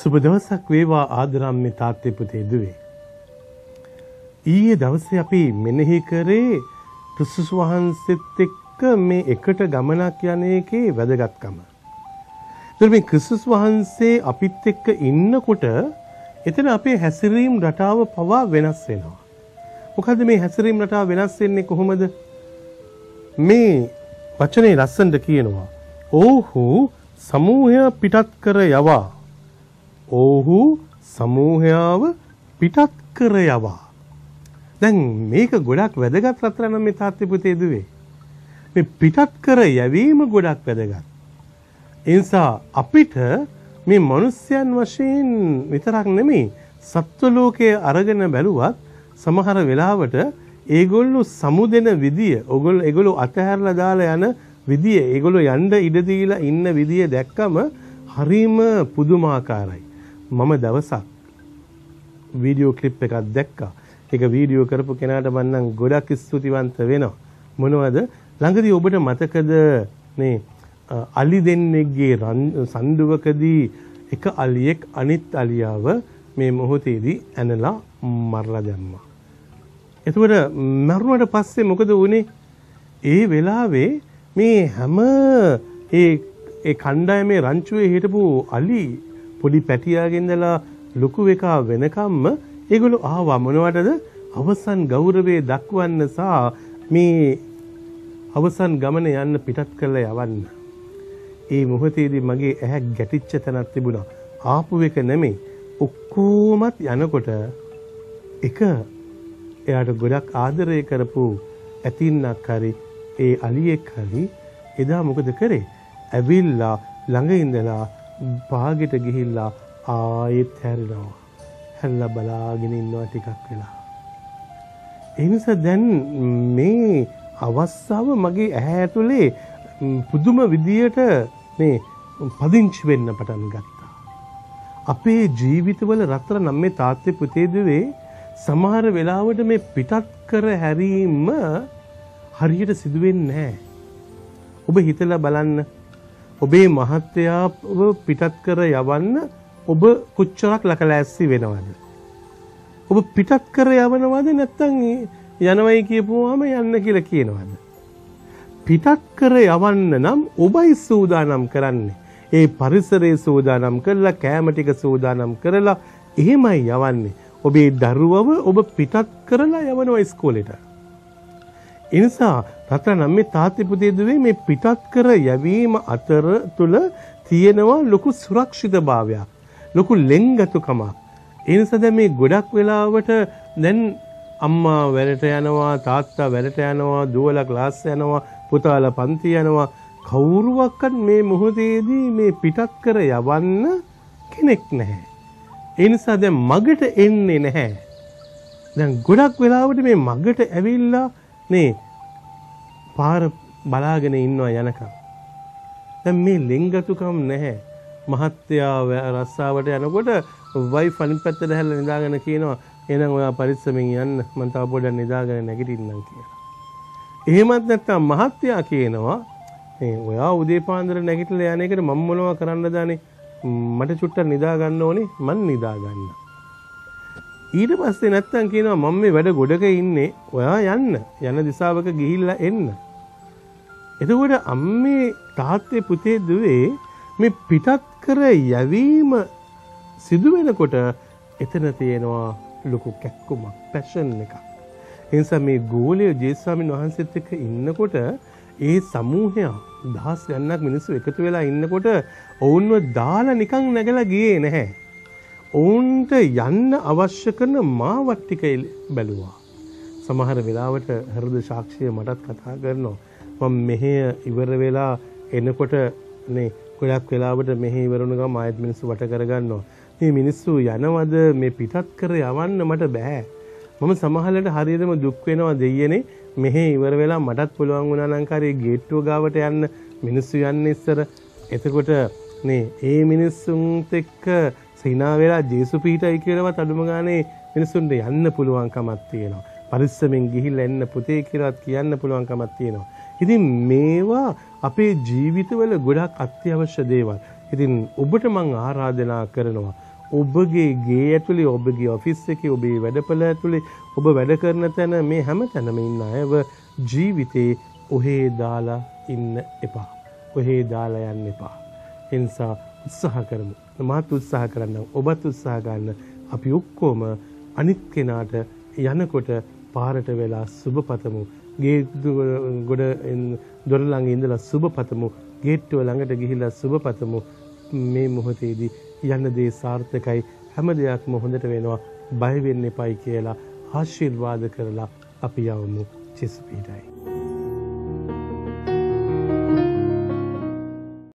සුබ දවසක් වේවා ආදරම්මේ තාත්තේ පුතේ දුවේ. ඊයේ දවසේ අපි මෙනෙහි කරේ ක්‍රිස්තුස් වහන්සේත් එක්ක මේ එකට ගමනක් යන එකේ වැදගත්කම. ඒතර මේ ක්‍රිස්තුස් වහන්සේ අපිත් එක්ක ඉන්නකොට එතන අපේ හැසිරීම් රටාව පවා වෙනස් වෙනවා. මොකද්ද මේ හැසිරීම් රටාව වෙනස් වෙන්නේ කොහොමද? මේ වචනේ ලස්සනට කියනවා. "ඕහු සමූහය පිටත් කර යවා ඔහු සමූහයාව පිටත් කර යවා. දැන් මේක ගොඩක් වැදගත් රත්තරන් මේ තාත්තේ පුතේ දුවේ. මේ පිටත් කර යැවීම ගොඩක් වැදගත්. ඒ නිසා අපිට මේ මිනිස්යන් වශයෙන් විතරක් නෙමෙයි සත්ව ලෝකයේ අරගෙන බැලුවත් සමහර වෙලාවට ඒගොල්ලෝ සමුදෙන විදිය, ඕගොල්ලෝ ඒගොල්ලෝ අතහැරලා දාලා යන විදිය, ඒගොල්ලෝ යන්න ඉඩ දීලා ඉන්න විදිය දැක්කම හරිම පුදුමාකාරයි. මම දවසක් වීඩියෝ ක්ලිප් එකක් දැක්කා. ඒක වීඩියෝ කරපු කෙනාට මම නම් ගොඩක් ස්තුතිවන්ත වෙනවා. මොනවද? ළඟදී ඔබට මතකද මේ අලි දෙන්නෙක්ගේ සන්දුවකදී එක අලියෙක් අනිත් අලියාව මේ මොහොතේදී ඇනලා මරලා දැම්මා. එතකොට මරුණට පස්සේ මොකද වුනේ? ඒ වෙලාවේ මේ හැම ඒ ඒ කණ්ඩායමේ රංචුවේ හිටපු අලි පොඩි පැටියාගෙන්දලා ලොකු එකා වෙනකම්ම ඒගොල්ලෝ ආවා මොනවටද අවසන් ගෞරවය දක්වන්න සහ මේ අවසන් ගමන යන්න පිටත් කරලා යවන්න. ඒ මොහොතේදී මගේ ඇහැ ගැටිච්ච තැනක් තිබුණා. ආපු එක නෙමෙයි. ඔක්කොමත් යනකොට එක එයාට ගොඩක් ආදරය කරපු ඇතින්නක් හරි ඒ අලියෙක් හරි එදා මොකද කරේ? ඇවිල්ලා ළඟ ඉඳලා පාගෙට ගිහිල්ලා ආයෙත් හැරෙනවා. හැල්ලා බලාගෙන ඉන්නවා ටිකක් වෙලා. ඒ නිසා දැන් මේ අවස්ථාව මගේ ඇහැ ඇතුලේ පුදුම විදියට මේ පදිංචි වෙන්න පටන් ගත්තා. අපේ ජීවිතවල රතර නම් මේ තාත්තේ පුතේ දුවේ සමහර වෙලාවට මේ පිටත් කර හැරීම හරියට සිදුවෙන්නේ නැහැ. ඔබ හිතලා බලන්න ඔබේ මහත්තයාව පිටත් කර යවන්න ඔබ කොච්චරක් ලකලැස්සි වෙනවද? ඔබ පිටත් කර යවනවද නැත්නම් යනවයි කියපුවාම යන්න කියලා කියනවද? පිටත් කර යවන්න නම් ඔබයි සූදානම් කරන්නේ. ඒ පරිසරයේ සූදානම් කරලා කෑම ටික සූදානම් කරලා එහෙමයි යවන්නේ. ඔබේ දරුවව ඔබ පිටත් කරලා යවනවා ඉස්කෝලේට. එනිසා රත්නම් මේ තාත්ති පුතේ දුවේ මේ පිටත් කර යැවීම අතර තුල තියෙනවා ලොකු සුරක්ෂිතභාවයක්. ලොකු ලෙන්ගතුකමක්. ඒ නිසා දැන් මේ ගොඩක් වෙලාවට දැන් අම්මා වැඩට යනවා තාත්තා වැඩට යනවා දුවලා ක්ලාස් යනවා පුතාලා පන්ති යනවා කවුරුවක්වත් මේ මොහොතේදී මේ පිටත් කර යවන්න කෙනෙක් නැහැ. ඒ නිසා දැන් මගට එන්නේ නැහැ. දැන් ගොඩක් වෙලාවට මේ මගට ඇවිල්ලා මේ පාර බලාගෙන ඉන්නවා යනකම්. දැන් මේ ලෙන්ගතුකම් නැහැ. මහත්තයා රස්සාවට යනකොට වයිෆ් අනිත් පැත්තට හැල්ලා නිදාගෙන කියනවා එහෙනම් ඔයා පරිස්සමෙන් යන්න මම තව පොඩ්ඩක් නිදාගෙන නැගිටින්නම් කියලා. එහෙමත් නැත්නම් මහත්තයා කියනවා මේ ඔයා උදේ පාන්දර නැගිටලා යන එකට මම මොනවා කරන්නද අනේ මට චුට්ටක් නිදා ගන්න ඕනේ මං නිදා ගන්න. ඊට පස්සේ නැත්තම් කියනවා මම මේ වැඩ ගොඩක ඉන්නේ ඔයා යන්න යන දිශාවක ගිහිල්ලා එන්න. එතකොට අම්මේ තාත්තේ පුතේ දුවේ මේ පිටත් කර යැවීම සිදු වෙනකොට එතන තියෙනවා ලොකු කැක්කුමක් පැෂන් එකක්. ඒ නිසා මේ ගෝලය ජේසුස්වාමීන් වහන්සේත් එක්ක ඉන්නකොට ඒ සමූහය දහස් ගණනක් මිනිස්සු එකතු වෙලා ඉන්නකොට ඔවුන්ව දාලා නිකන් නැගලා ගියේ නැහැ. ඔවුන්ට යන්න අවශ්‍ය කරන මාවත් ටික බැලුවා. සමහර වෙලාවට හෘද සාක්ෂිය මටත් කතා කරනවා. මම මෙහෙ ඉවර වෙලා එනකොට නේ ගොඩක් වෙලාවට මෙහෙ ඉවරුණ ගම ආයෙත් මිනිස්සු වට කරගන්නවා. මේ මිනිස්සු යනවද මේ පිටත් කර යවන්න මට බෑ. මම සමහරවිට හරියටම දුක් වෙනවා දෙයියනේ මෙහෙ ඉවර වෙලා මටත් පුළුවන් වුණා නම් කාරේ ගේට්ටුව ගාවට යන්න මිනිස්සු යන්න ඉස්සර එතකොට නේ ඒ මිනිස්සුන්ත් එක්ක සිනා වෙලා ජේසු පීඨයි කියලාවත් අඩුම ගානේ මිනිසුන්ට යන්න පුළුවන්කමක් තියෙනවා. පරිස්සමෙන් ගිහිල්ලා එන්න පුතේ කියලාත් කියන්න පුළුවන්කමක් තියෙනවා. ඉතින් මේවා අපේ ජීවිතවල ගොඩක් අත්‍යවශ්‍ය දේවල්. ඉතින් ඔබට මම ආරාධනා කරනවා ඔබගේ ගේ ඇතුලේ ඔබගේ ඔෆිස් එකේ ඔබේ වැඩපළ ඇතුලේ ඔබ වැඩ කරන තැන මේ හැම තැනම ඉන්න අයව ජීවිතේ ඔහේ දාලා ඉන්න එපා. ඔහේ දාලා යන්න එපා. ඒ නිසා උත්සාහ කරමු. මාත් උත්සාහ කරන්නම්. ඔබත් උත්සාහ ගන්න. අපි ඔක්කොම අනිත් කෙනාට යනකොට පාරට වෙලා සුබ පතමු. ගේ ගොඩ දොර ළඟ ඉඳලා සුබ පතමු. ගේට්ටුව ළඟට ගිහිල්ලා සුබ පතමු. මේ මොහොතේදී යන්න දේ සාර්ථකයි. හැම දෙයක්ම හොඳට වෙනවා. බය වෙන්න එපයි කියලා ආශිර්වාද කරලා අපි යවමු. චිස් පීඩයි.